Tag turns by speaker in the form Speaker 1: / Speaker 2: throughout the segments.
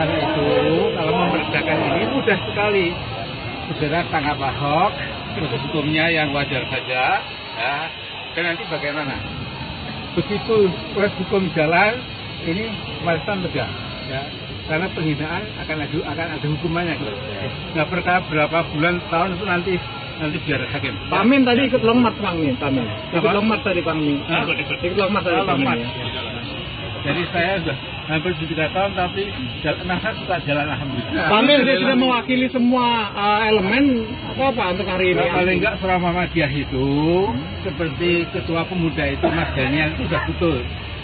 Speaker 1: Karena itu kalau memerdekakan ini mudah sekali. Saudara tangkap Ahok, proses hukumnya yang wajar saja, ya. Dan nanti bagaimana? Begitu proses hukum jalan, ini warisan tegak, ya. Karena penghinaan akan ada akan ada hukumannya. Nah perkara berapa bulan tahun itu nanti nanti biar hakim.
Speaker 2: Pak Amin tadi ikut longmat Pak Amin, Pak Amin. Ikut longmat tadi Pak Amin.
Speaker 1: Hah?
Speaker 2: Ikut longmat tadi Pak Amin.
Speaker 1: Jadi saya sudah hampir tiga tahun tapi saya suka jalan alhamdulillah.
Speaker 2: Pak Amin dia sudah mewakili semua uh, elemen apa apa untuk hari ini.
Speaker 1: Nah, paling enggak selama Muhammadiyah itu seperti ketua pemuda itu Mas Daniel itu sudah betul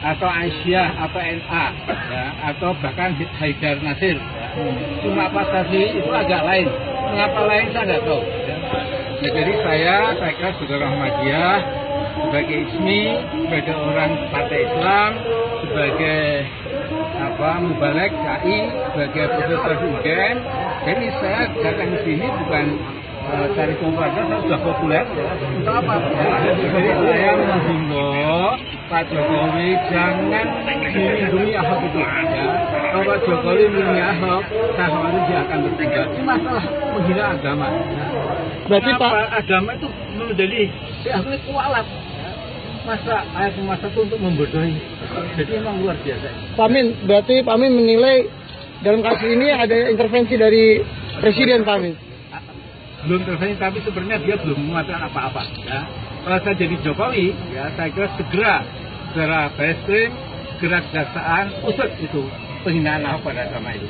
Speaker 1: atau Aisyah atau NA ya, atau bahkan Haidar Nasir ya. cuma Pak Tasli itu agak lain mengapa lain saya nggak tahu ya. Ya, jadi saya saya kira sebagai Muhammadiyah sebagai ismi sebagai orang partai Islam sebagai apa mubalek KI sebagai profesor di UGM jadi saya datang ke sini bukan eh, cari saya sudah populer ya. untuk apa ya. jadi saya menghimbau Pak Jokowi jangan melindungi Ahok itu ya kalau Pak Jokowi melindungi Ahok saya khawatir dia akan bertindak ini masalah menghina agama ya.
Speaker 2: Berarti Pak
Speaker 1: agama itu menjadi itu kualat ya. Masa ayat masa itu untuk membodohi jadi memang luar biasa
Speaker 2: Pak Amin berarti Pak Amin menilai dalam kasus ini ada intervensi dari Presiden Pak Amin.
Speaker 1: belum terjadi tapi sebenarnya dia belum mengatakan apa-apa ya. Kalau saya jadi Jokowi ya saya kira segera segera Barreskrim, segera kejaksaan usut itu penghinaan Ahok pada agama itu.